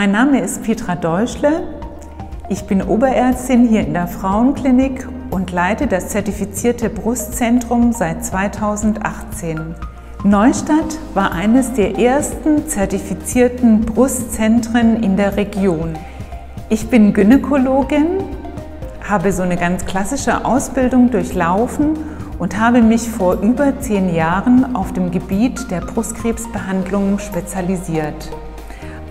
Mein Name ist Petra Deutschle. Ich bin Oberärztin hier in der Frauenklinik und leite das zertifizierte Brustzentrum seit 2018. Neustadt war eines der ersten zertifizierten Brustzentren in der Region. Ich bin Gynäkologin, habe so eine ganz klassische Ausbildung durchlaufen und habe mich vor über zehn Jahren auf dem Gebiet der Brustkrebsbehandlung spezialisiert.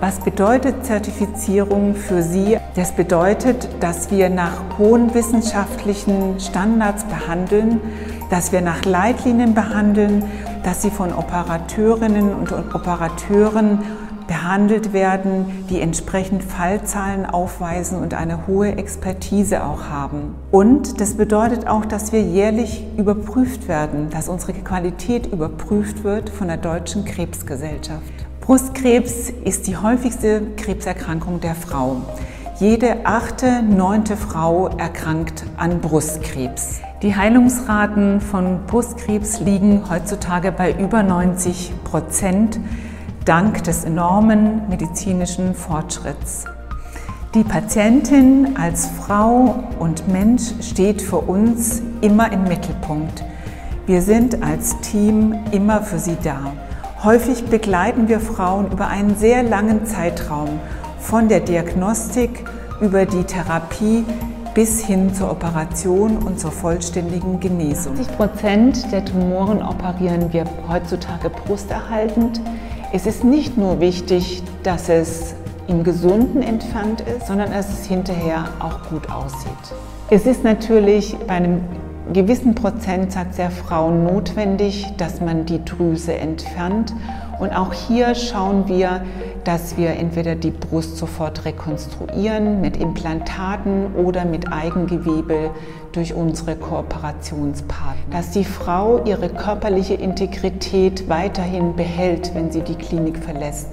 Was bedeutet Zertifizierung für Sie? Das bedeutet, dass wir nach hohen wissenschaftlichen Standards behandeln, dass wir nach Leitlinien behandeln, dass sie von Operateurinnen und Operateuren behandelt werden, die entsprechend Fallzahlen aufweisen und eine hohe Expertise auch haben. Und das bedeutet auch, dass wir jährlich überprüft werden, dass unsere Qualität überprüft wird von der Deutschen Krebsgesellschaft. Brustkrebs ist die häufigste Krebserkrankung der Frau. Jede achte, neunte Frau erkrankt an Brustkrebs. Die Heilungsraten von Brustkrebs liegen heutzutage bei über 90 Prozent dank des enormen medizinischen Fortschritts. Die Patientin als Frau und Mensch steht für uns immer im Mittelpunkt. Wir sind als Team immer für sie da. Häufig begleiten wir Frauen über einen sehr langen Zeitraum, von der Diagnostik über die Therapie bis hin zur Operation und zur vollständigen Genesung. 80 Prozent der Tumoren operieren wir heutzutage brusterhaltend. Es ist nicht nur wichtig, dass es im Gesunden entfernt ist, sondern dass es hinterher auch gut aussieht. Es ist natürlich bei einem gewissen Prozentsatz der Frauen notwendig, dass man die Drüse entfernt. Und auch hier schauen wir, dass wir entweder die Brust sofort rekonstruieren mit Implantaten oder mit Eigengewebe durch unsere Kooperationspartner. Dass die Frau ihre körperliche Integrität weiterhin behält, wenn sie die Klinik verlässt,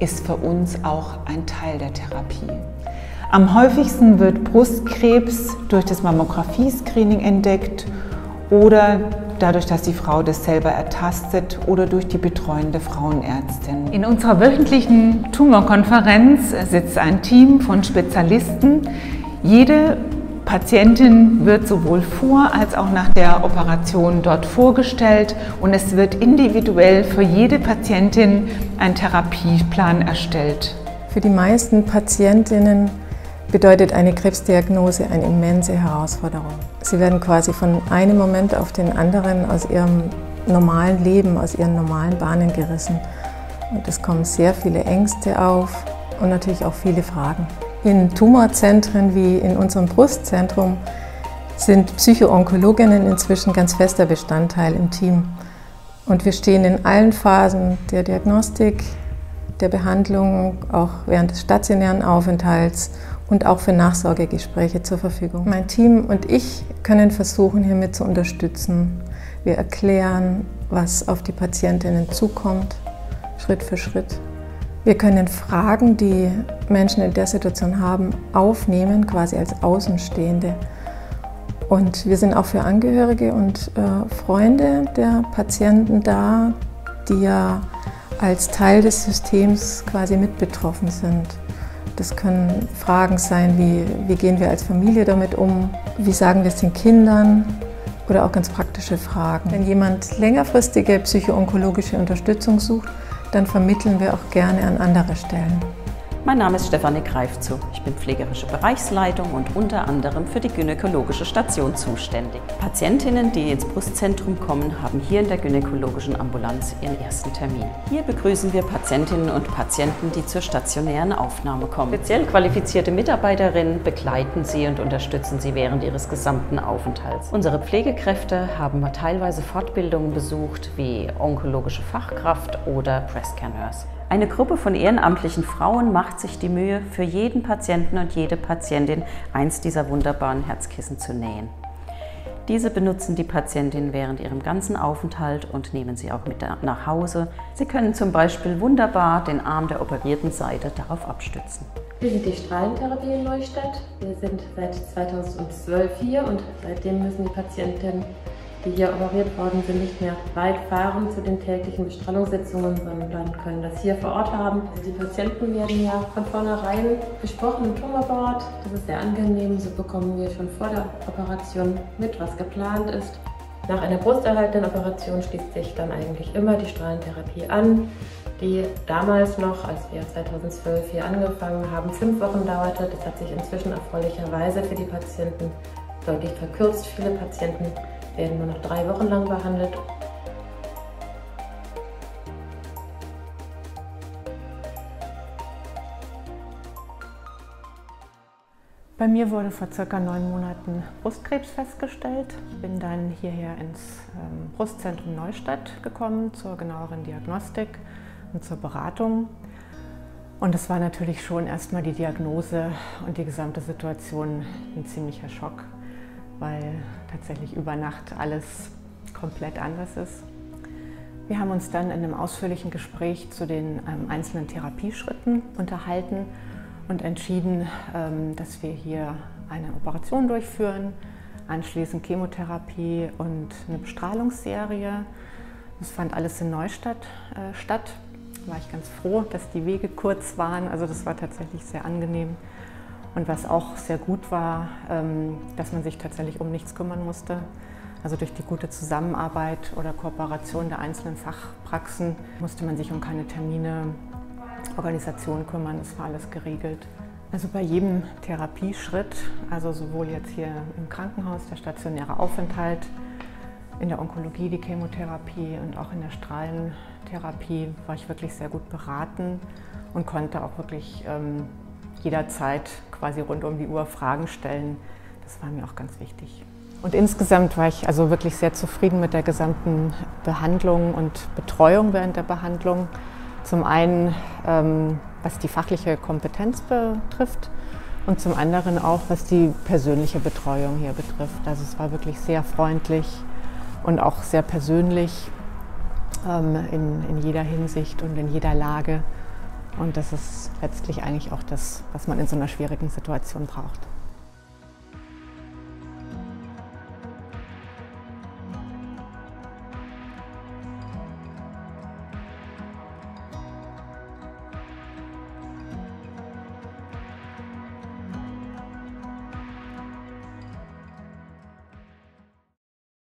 ist für uns auch ein Teil der Therapie. Am häufigsten wird Brustkrebs durch das Mammographie-Screening entdeckt oder dadurch, dass die Frau das selber ertastet oder durch die betreuende Frauenärztin. In unserer wöchentlichen Tumorkonferenz sitzt ein Team von Spezialisten. Jede Patientin wird sowohl vor als auch nach der Operation dort vorgestellt und es wird individuell für jede Patientin ein Therapieplan erstellt. Für die meisten Patientinnen bedeutet eine Krebsdiagnose eine immense Herausforderung. Sie werden quasi von einem Moment auf den anderen aus ihrem normalen Leben, aus ihren normalen Bahnen gerissen. Und es kommen sehr viele Ängste auf und natürlich auch viele Fragen. In Tumorzentren wie in unserem Brustzentrum sind Psychoonkologinnen inzwischen ganz fester Bestandteil im Team. Und wir stehen in allen Phasen der Diagnostik, der Behandlung, auch während des stationären Aufenthalts und auch für Nachsorgegespräche zur Verfügung. Mein Team und ich können versuchen, hiermit zu unterstützen. Wir erklären, was auf die Patientinnen zukommt, Schritt für Schritt. Wir können Fragen, die Menschen in der Situation haben, aufnehmen, quasi als Außenstehende. Und wir sind auch für Angehörige und äh, Freunde der Patienten da, die ja als Teil des Systems quasi mit betroffen sind. Das können Fragen sein wie, wie gehen wir als Familie damit um, wie sagen wir es den Kindern oder auch ganz praktische Fragen. Wenn jemand längerfristige psychoonkologische Unterstützung sucht, dann vermitteln wir auch gerne an andere Stellen. Mein Name ist Stefanie Greifzu. Ich bin pflegerische Bereichsleitung und unter anderem für die gynäkologische Station zuständig. Patientinnen, die ins Brustzentrum kommen, haben hier in der gynäkologischen Ambulanz ihren ersten Termin. Hier begrüßen wir Patientinnen und Patienten, die zur stationären Aufnahme kommen. Speziell qualifizierte Mitarbeiterinnen begleiten sie und unterstützen sie während ihres gesamten Aufenthalts. Unsere Pflegekräfte haben teilweise Fortbildungen besucht, wie onkologische Fachkraft oder Breast Nurse. Eine Gruppe von ehrenamtlichen Frauen macht sich die Mühe, für jeden Patienten und jede Patientin eins dieser wunderbaren Herzkissen zu nähen. Diese benutzen die Patientin während ihrem ganzen Aufenthalt und nehmen sie auch mit nach Hause. Sie können zum Beispiel wunderbar den Arm der operierten Seite darauf abstützen. Wir sind die Strahlentherapie in Neustadt. Wir sind seit 2012 hier und seitdem müssen die Patienten die hier operiert worden sind, nicht mehr weit fahren zu den täglichen Bestrahlungssitzungen, sondern können das hier vor Ort haben. Also die Patienten werden ja von vornherein besprochen im Tumorboard. Das ist sehr angenehm. So bekommen wir schon vor der Operation mit, was geplant ist. Nach einer brusterhaltenden Operation schließt sich dann eigentlich immer die Strahlentherapie an, die damals noch, als wir 2012 hier angefangen haben, fünf Wochen dauerte. Das hat sich inzwischen erfreulicherweise für die Patienten deutlich verkürzt. Viele Patienten werden nur noch drei Wochen lang behandelt. Bei mir wurde vor circa neun Monaten Brustkrebs festgestellt. Ich bin dann hierher ins ähm, Brustzentrum Neustadt gekommen zur genaueren Diagnostik und zur Beratung. Und es war natürlich schon erstmal die Diagnose und die gesamte Situation ein ziemlicher Schock weil tatsächlich über Nacht alles komplett anders ist. Wir haben uns dann in einem ausführlichen Gespräch zu den ähm, einzelnen Therapieschritten unterhalten und entschieden, ähm, dass wir hier eine Operation durchführen, anschließend Chemotherapie und eine Bestrahlungsserie. Das fand alles in Neustadt äh, statt. Da war ich ganz froh, dass die Wege kurz waren. Also das war tatsächlich sehr angenehm. Und was auch sehr gut war, ähm, dass man sich tatsächlich um nichts kümmern musste. Also durch die gute Zusammenarbeit oder Kooperation der einzelnen Fachpraxen musste man sich um keine Termine, Organisation kümmern. Es war alles geregelt. Also bei jedem Therapieschritt, also sowohl jetzt hier im Krankenhaus der stationäre Aufenthalt, in der Onkologie die Chemotherapie und auch in der Strahlentherapie war ich wirklich sehr gut beraten und konnte auch wirklich ähm, jederzeit quasi rund um die Uhr Fragen stellen. Das war mir auch ganz wichtig. Und insgesamt war ich also wirklich sehr zufrieden mit der gesamten Behandlung und Betreuung während der Behandlung. Zum einen, ähm, was die fachliche Kompetenz betrifft und zum anderen auch, was die persönliche Betreuung hier betrifft. Also es war wirklich sehr freundlich und auch sehr persönlich ähm, in, in jeder Hinsicht und in jeder Lage. Und das ist letztlich eigentlich auch das, was man in so einer schwierigen Situation braucht.